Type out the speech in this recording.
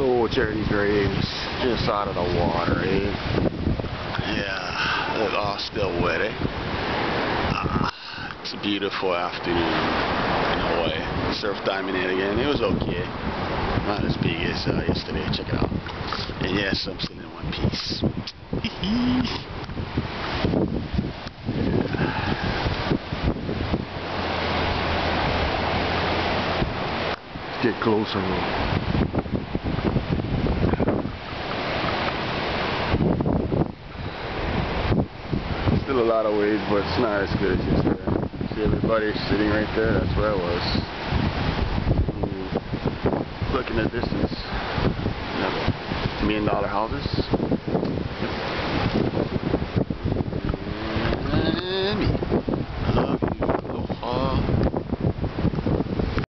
Oh, Charity Graves, just out of the water, eh? Yeah, it's all still wet, eh? Ah, it's a beautiful afternoon in Hawaii. Surf diving in again. It was okay. Not as big as uh, yesterday. Check it out. And yes, I'm still in one piece. Get closer. Still a lot of waves, but it's not as good as yesterday. See everybody sitting right there? That's where I was. Mm. Look in the distance. You know, million dollar houses.